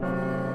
Bye.